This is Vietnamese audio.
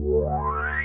Wow.